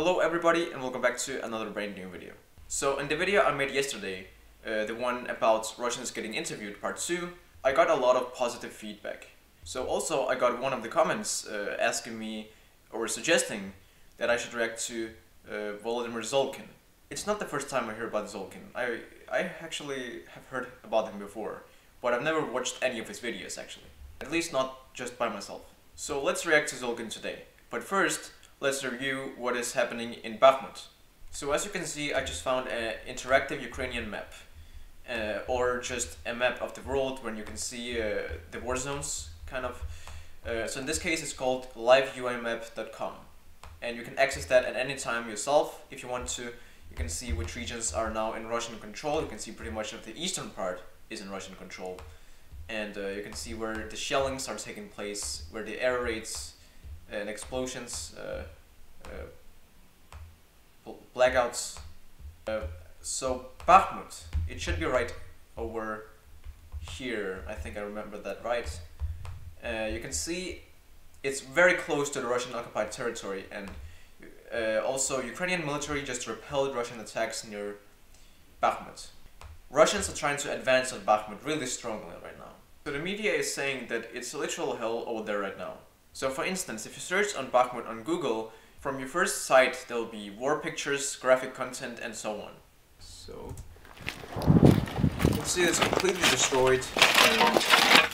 Hello everybody and welcome back to another brand new video. So in the video I made yesterday, uh, the one about Russians getting interviewed part 2, I got a lot of positive feedback. So also I got one of the comments uh, asking me or suggesting that I should react to uh, Volodymyr Zolkin. It's not the first time I hear about Zolkin. I, I actually have heard about him before, but I've never watched any of his videos actually. At least not just by myself. So let's react to Zolkin today. But first, let's review what is happening in Bakhmut. So as you can see, I just found an interactive Ukrainian map. Uh, or just a map of the world where you can see uh, the war zones, kind of. Uh, so in this case, it's called liveuamap.com. And you can access that at any time yourself if you want to. You can see which regions are now in Russian control. You can see pretty much of the eastern part is in Russian control. And uh, you can see where the shellings are taking place, where the air raids and explosions, uh, blackouts. Uh, so Bakhmut, it should be right over here. I think I remember that right. Uh, you can see it's very close to the Russian occupied territory and uh, also Ukrainian military just repelled Russian attacks near Bakhmut. Russians are trying to advance on Bakhmut really strongly right now. So the media is saying that it's a literal hell over there right now. So for instance, if you search on Bakhmut on Google, from your first site there'll be war pictures, graphic content and so on. So you can see it's completely destroyed and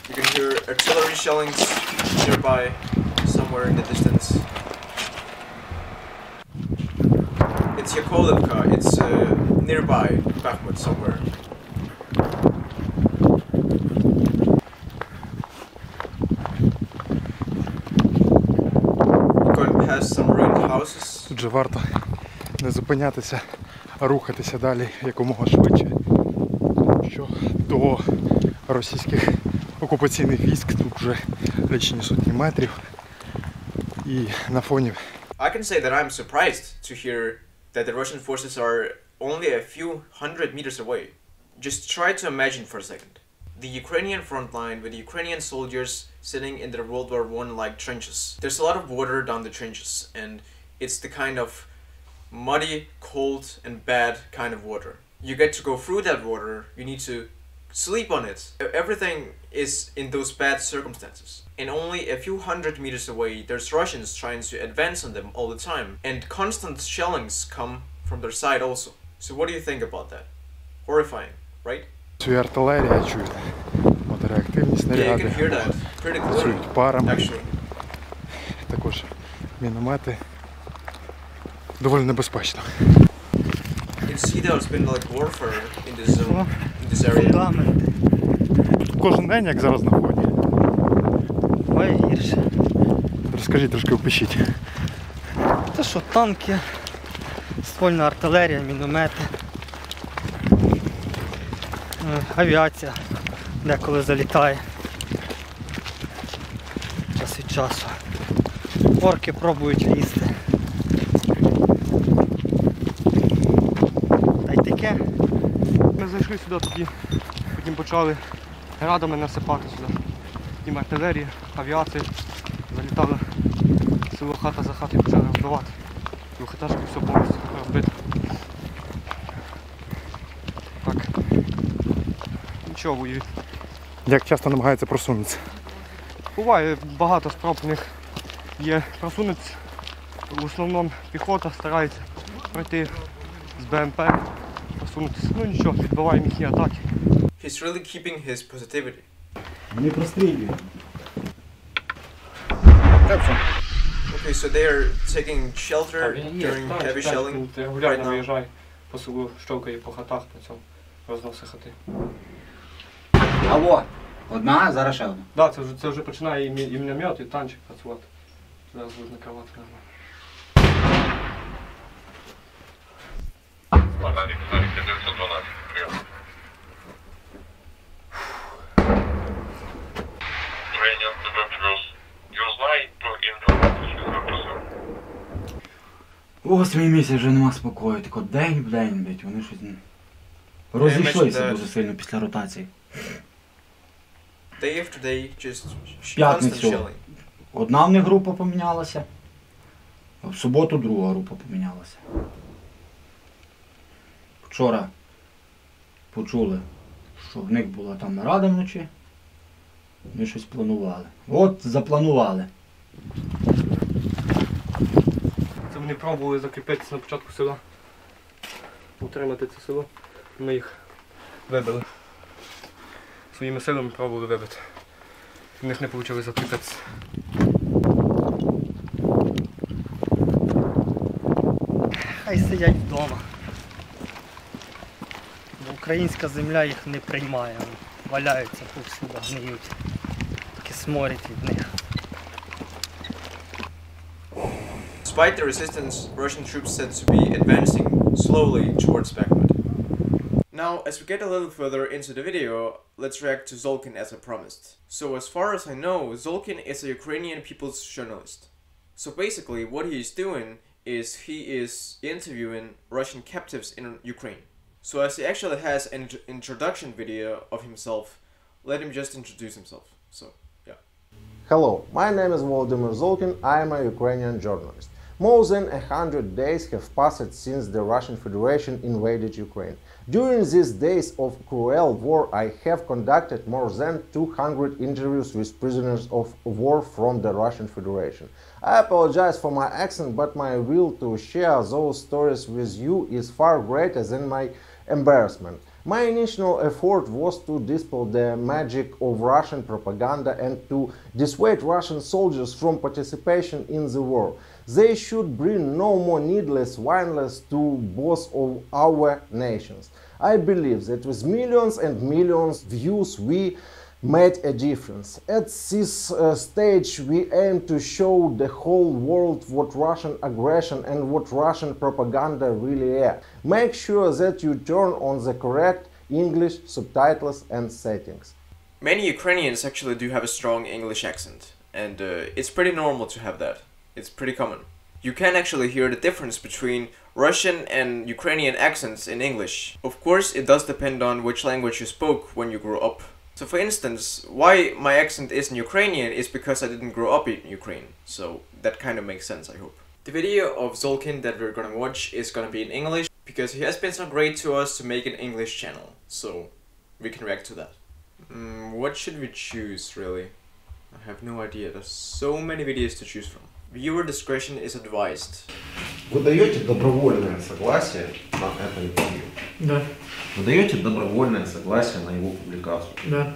you can hear artillery shellings nearby somewhere in the distance. It's Yakovlevka, it's uh, nearby Bakhmut somewhere. houses. Тут же варто не зупинятися, а рухатися далі якомога швидше. Тому що до російських окупаційних військ тут вже лічені сотні метрів. І на фоні I can say that I'm surprised to hear that the Russian forces are only a few hundred meters away. Just try to imagine for a second. The Ukrainian front line with the Ukrainian soldiers sitting in their World War One like trenches. There's a lot of water down the trenches, and it's the kind of muddy, cold, and bad kind of water. You get to go through that water, you need to sleep on it. Everything is in those bad circumstances. And only a few hundred meters away, there's Russians trying to advance on them all the time, and constant shellings come from their side also. So what do you think about that? Horrifying, right? цю артилерія чуєте. От реактивні Yeah, you снаряди. can hear that pretty clearly, Працюють парами. actually. Також міномети. In this area. Кожен день, як зараз на фоні. Ой, гірше. Розкажіть трошки опишіть. Це що, танки, ствольна артилерія, міномети, е, авіація деколи залітає. Час від часу. Орки пробують лізти. Ми зайшли сюди тоді, потім почали градами насипати сюди. Потім артилерія, авіація. Залітали село хата за хатою почали вбивати. Двохетажки все повністю розбито. Так. Нічого воюють. Як часто намагаються просунутися? Буває багато спроб у них є просунутися. В основному піхота старається пройти з БМП, просунутися. Ну нічого, відбиваємо їхні атаки. He's really keeping his positivity. Вони прострілюють. Okay, so they are taking shelter during heavy shelling. Right регулярно now. виїжджай по селу, щовкає по хатах по цьому, розносить хати. Алло, одна, зараз ще одна. Так, це вже це вже починає і, і міномет, і танчик працювати. Зараз будуть накривати нормально. Фонарик, фонарик, 912, прием. Женя, тебе інформацію запросив. Восьмий місяць вже нема спокою, тако день в день, блядь, вони щось не- розійшлися дуже сильно після ротації. Day after day, just sh- constant П'ятницю. shelling. Одна в них група помінялася, А в суботу друга група помінялася. Вчора почули, що в них була там нарада вночі. Ми щось планували. От запланували. Це вони пробували закріпитися на початку села. Утримати це село. Ми їх вибили. Своїми силами пробували вибити. В них не вийшло закріпитися. Хай сидять вдома. Бо українська земля їх не приймає. вони Валяються повсюди, гниють. Таке сморять від них. Despite the resistance, Russian troops said to be advancing slowly towards Bakhmut. Now, as we get a little further into the video, let's react to Zolkin as I promised. So, as far as I know, Zolkin is a Ukrainian people's journalist. So, basically, what he is doing is he is interviewing Russian captives in Ukraine. So, as he actually has an introduction video of himself, let him just introduce himself. So, yeah. Hello, my name is Volodymyr Zolkin. I am a Ukrainian journalist. More than a hundred days have passed since the Russian Federation invaded Ukraine. During these days of cruel war, I have conducted more than 200 interviews with prisoners of war from the Russian Federation. I apologize for my accent, but my will to share those stories with you is far greater than my embarrassment. My initial effort was to dispel the magic of Russian propaganda and to dissuade Russian soldiers from participation in the war. They should bring no more needless violence to both of our nations. I believe that with millions and millions views we made a difference. At this uh, stage, we aim to show the whole world what Russian aggression and what Russian propaganda really are. Make sure that you turn on the correct English subtitles and settings. Many Ukrainians actually do have a strong English accent, and uh, it's pretty normal to have that. It's pretty common. You can actually hear the difference between Russian and Ukrainian accents in English. Of course, it does depend on which language you spoke when you grew up. So, for instance, why my accent isn't Ukrainian is because I didn't grow up in Ukraine. So, that kind of makes sense, I hope. The video of Zolkin that we're gonna watch is gonna be in English because he has been so great to us to make an English channel. So, we can react to that. Mm, what should we choose, really? I have no idea. There's so many videos to choose from. Viewer discretion is advised. Вы даете добровольное согласие на это интервью? Да, Вы даете добровольное согласие на его публикацию? да.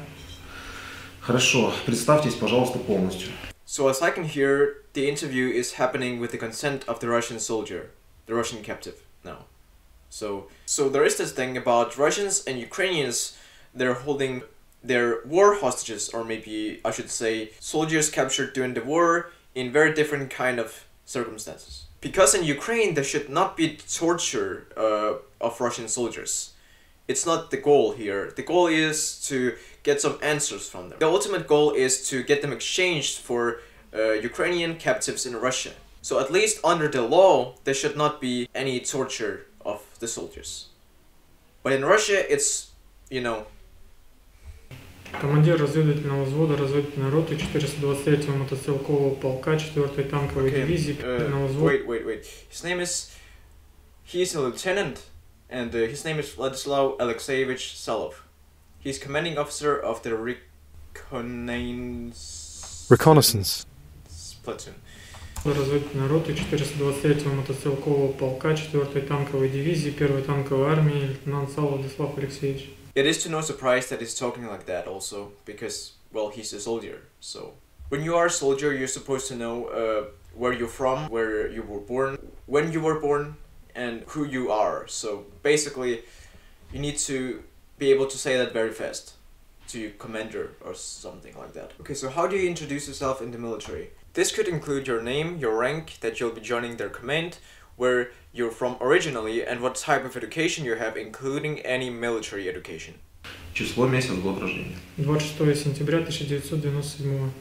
Хорошо, представьтесь, пожалуйста, полностью. So, as I can hear, the interview is happening with the consent of the Russian soldier, the Russian captive, now. So, so there is this thing about Russians and Ukrainians, they're holding their war hostages, or maybe I should say soldiers captured during the war in very different kind of circumstances. Because in Ukraine there should not be torture uh, of Russian soldiers. It's not the goal here. The goal is to get some answers from them. The ultimate goal is to get them exchanged for uh, Ukrainian captives in Russia. So at least under the law, there should not be any torture of the soldiers. But in Russia, it's, you know, Командир разведывательного взвода разведывательной роты 423-го мотострелкового полка 4-й танковой Okay, дивизии uh, на взвод wait, wait, wait. His name is. He is a lieutenant, and uh, his name is Vladislav Alexeyevich Salov. He's commanding officer of the Reconnaissance Reconnaissance. platoon. разведывательной роты 423-го мотострелкового полка 4-й танковой дивизии 1-й танковой армии лейтенант Сал Владислав Алексеевич. It is to no surprise that he's talking like that, also because well, he's a soldier. So when you are a soldier, you're supposed to know uh, where you're from, where you were born, when you were born, and who you are. So basically, you need to be able to say that very fast to your commander or something like that. Okay, so how do you introduce yourself in the military? This could include your name, your rank, that you'll be joining their command, where you're from originally, and what type of education you have, including any military education. Число, месяц, год рождения. 26 сентября 1997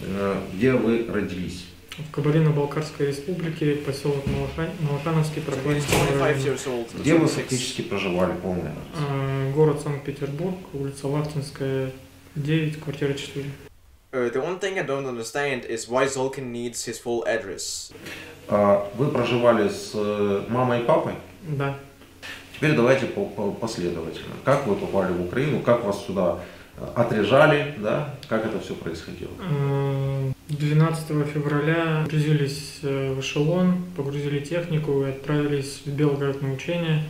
Э, Где вы родились? В Кабардино-Балкарской республике, поселок Малаха- Малахановский, So he's Прокладинского 25 района. years old. Где вы 26. фактически проживали полный адрес? Город Санкт-Петербург, улица Лахтинская, 9, квартира 4. Uh, the one thing I don't understand is why Zolkin needs his full address. А, Вы проживали с э, мамой и папой? Да. Теперь давайте по- по- последовательно. Как вы попали в Украину, как вас сюда э, отряжали, да? Как это все происходило? Э, 12 февраля погрузились э, в эшелон, погрузили технику и отправились в Белгород на учение.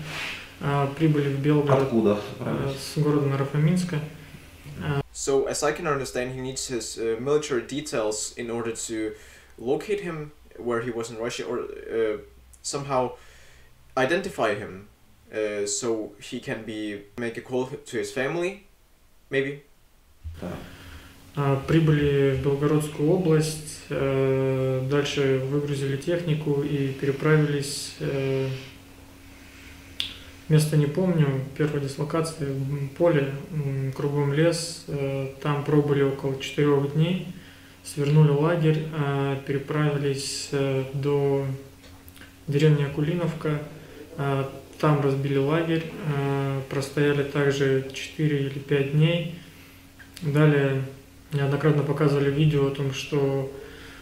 А, Прибыли в Белгород Откуда? э, с города Нарафаминска. So, as I can understand, he needs his uh, military details in order to locate him where he was in Russia or uh, somehow identify him uh, so he can be make a call to his family, maybe. Да. А, Прибыли в Белгородскую область, э, дальше выгрузили технику и переправились, э, место не помню, первая дислокация, м, поле, кругом лес, э, там пробыли около четырех дней, свернули лагерь, переправились до деревни Акулиновка, там разбили лагерь, простояли также 4 или 5 дней. Далее неоднократно показывали видео о том, что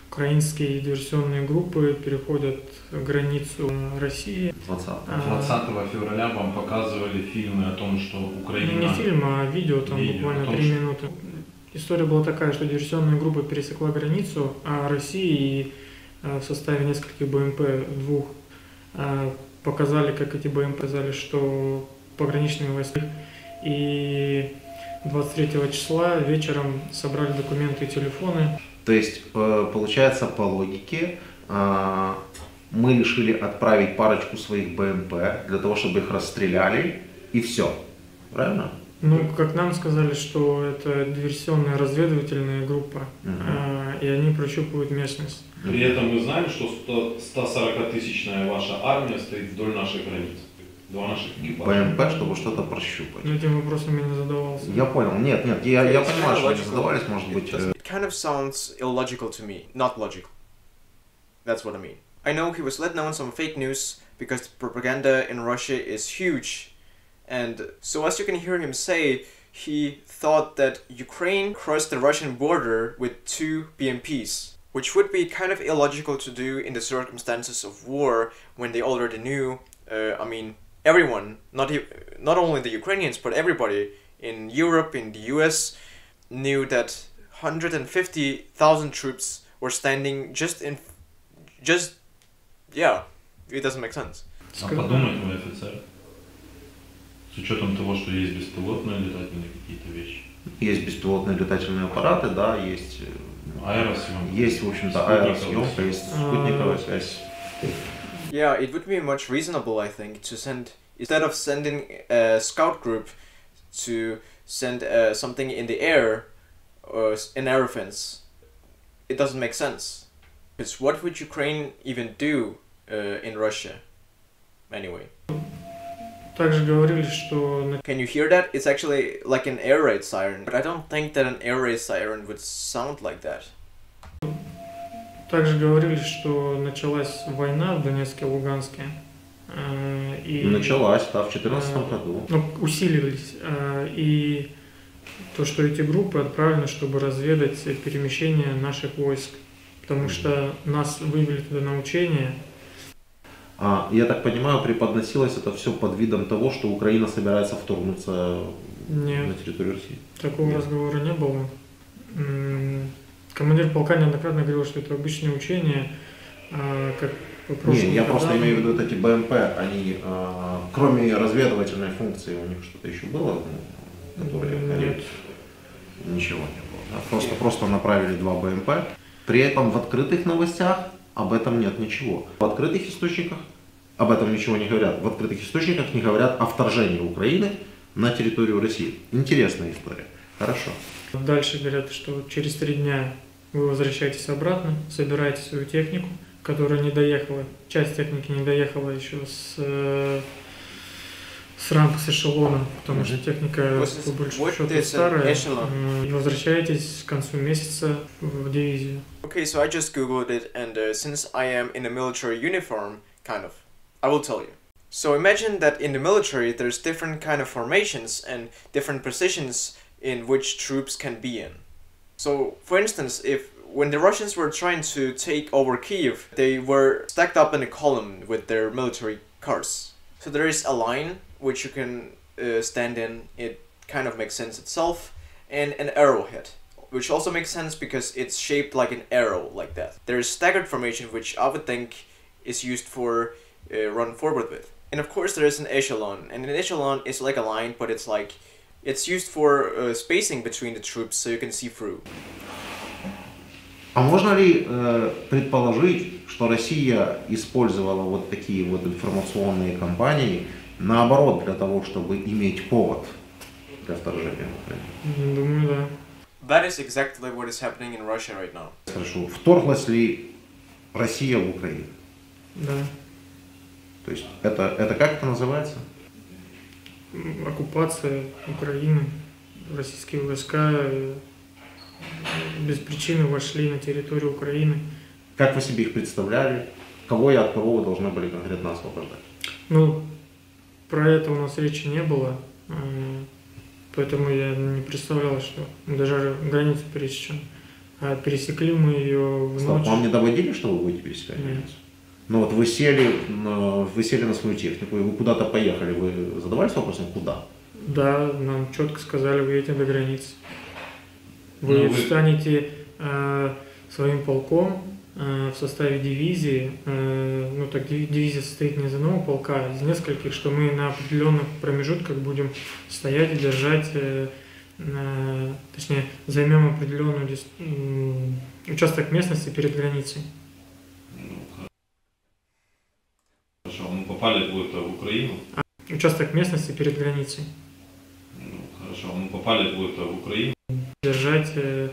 украинские диверсионные группы переходят границу России. 20 А, 20 февраля вам показывали фильмы о том, что Украина... не фильм, а видео, там Видео, буквально том, три что- минуты. История была такая, что диверсионная группа пересекла границу, а России э, в составе нескольких БМП, двух, э, показали, как эти БМП сказали, что пограничные войска. И 23 числа вечером собрали документы и телефоны. То есть, э, получается, по логике, а, мы решили отправить парочку своих БМП для того, чтобы их расстреляли, и все. Правильно? Ну, как нам сказали, что это диверсионная разведывательная группа, э, и они прощупывают местность. При этом мы знаем, что 100 140-тысячная ваша армия стоит вдоль нашей границы. Два наших экипажа. БМП, чтобы что-то прощупать. Но этим вопросом я не задавался. Я понял. Нет, нет, я, я It's понимаю, kinda что они logical. задавались, может быть. э, It kind of sounds illogical to me, not logical. That's what I mean. I know he was let know on some fake news because propaganda in Russia is huge. And so, as you can hear him say, he thought that Ukraine crossed the Russian border with two BMPs, which would be kind of illogical to do in the circumstances of war when they already knew. Uh, I mean, everyone, not e- not only the Ukrainians, but everybody in Europe, in the US, knew that 150,000 troops were standing just in, just, yeah, it doesn't make sense. А подумай, твой офицер. С учетом того, что есть беспилотные летательные какие-то вещи. Есть беспилотные летательные аппараты, да, есть, э, Аэросъемка. есть, в общем-то, Спутниковая аэросъемка, связь. есть спутниковая связь. Yeah, it would be much reasonable, I think, to send instead of sending a scout group to send uh, something in the air or an air offense. It doesn't make sense. Because what would Ukraine even do uh, in Russia, anyway? Can you hear that? It's actually like an air raid siren, but I don't think that an air raid siren would sound like that. Также говорили, что началась война в Донецке и Луганске. э, И, Началась, да, в 2014 э, году. Ну, усиливались. э, И то, что эти группы отправлены, чтобы разведать перемещение наших войск. Потому что нас вывели туда на учение. А, я так понимаю, преподносилось это все под видом того, что Украина собирается вторгнуться Нет. на территорию России. Такого Нет. разговора не было. Командир полка неоднократно говорил, что это обычное учение, а, как Не, я просто имею в виду вот эти БМП, они, а, кроме разведывательной функции, у них что-то еще было, ну, которые Нет. ничего не было. да? Просто, просто направили два БМП. При этом в открытых новостях об этом нет ничего. В открытых источниках об этом ничего не говорят. В открытых источниках не говорят о вторжении Украины на территорию России. Интересная история. Хорошо. Дальше говорят, что через три дня вы возвращаетесь обратно, собираете свою технику, которая не доехала, часть техники не доехала еще с, э, с рампы с эшелона, потому что техника по большому счету старая, echelon? И возвращаетесь к концу месяца в дивизию. Okay, so I just googled it, and uh, since I am in a military uniform, kind of, I will tell you. So imagine that in the military, there's different kind of formations and different positions in which troops can be in. So, for instance, if when the Russians were trying to take over Kiev, they were stacked up in a column with their military cars. So there is a line which you can uh, stand in. It kind of makes sense itself, and an arrowhead, which also makes sense because it's shaped like an arrow, like that. There is staggered formation, which I would think is used for uh, run forward with. And of course, there is an echelon, and an echelon is like a line, but it's like it's used for uh, spacing between the troops, so you can see through. А можно ли э, предположить, что Россия использовала вот такие вот информационные кампании наоборот для того, чтобы иметь повод для вторжения в Украину? Думаю, да. That is exactly what is happening in Russia right now. Спрошу, вторглась ли Россия в Украину? Да. То есть это, это как это называется? Оккупация Украины, российские войска э, без причины вошли на территорию Украины. Как вы себе их представляли? Кого и от кого вы должны были конкретно освобождать? Ну, про это у нас речи не было, э, поэтому я не представлял, что даже границу пересечем. А пересекли мы ее в ночь. вам не доводили, что вы будете пересекать границу? Ну вот вы сели, на, вы сели на свою технику, и вы куда-то поехали, вы задавались вопросом, куда? Да, нам четко сказали, вы едете до границы. Вы Ну, вы- станете э, своим полком э, в составе дивизии. э, ну так диви- дивизия состоит не из одного полка, а из нескольких, что мы на определенных промежутках будем стоять и держать, э, э, точнее, займем определенную м, участок местности перед границей. Хорошо, мы попали будет в Украину. Участок местности перед границей. Ну, Хорошо, мы попали будет в Украину. держать, э,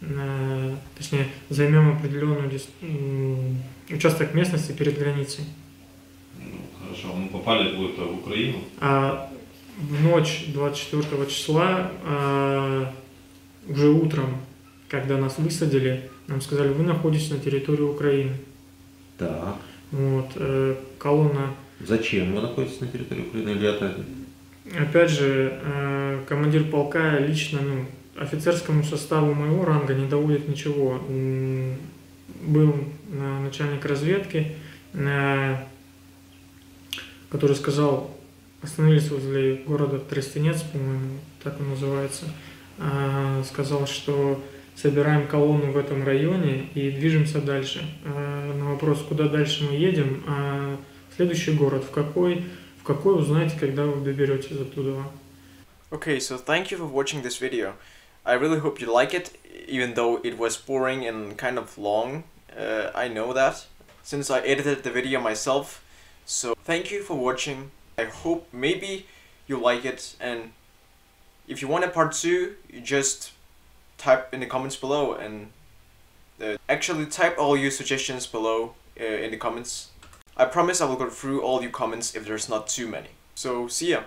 э, точнее, займем определенную дис- м, участок местности перед границей. Ну, Хорошо, мы попали будет в Украину. А в ночь 24 числа, э, уже утром, когда нас высадили, нам сказали, вы находитесь на территории Украины. Так. Вот, э, колонна Зачем вы находитесь на территории Украины? Или это Опять же, э, командир полка лично, ну, офицерскому составу моего ранга не доводит ничего. Был начальник разведки, э, который сказал, остановились возле города Тростенец, по-моему, так он называется, э, сказал, что собираем колонну в этом районе и движемся дальше. На вопрос, куда дальше мы едем, следующий город, в какой, в какой узнаете, когда вы доберетесь оттуда. Okay, so thank you for watching this video. I really hope you like it, even though it was boring and kind of long. Uh, I know that, since I edited the video myself. So thank you for watching. I hope maybe you like it, and if you want a part 2, you just type in the comments below and uh, actually type all your suggestions below uh, in the comments. I promise I will go through all your comments if there's not too many. So see ya!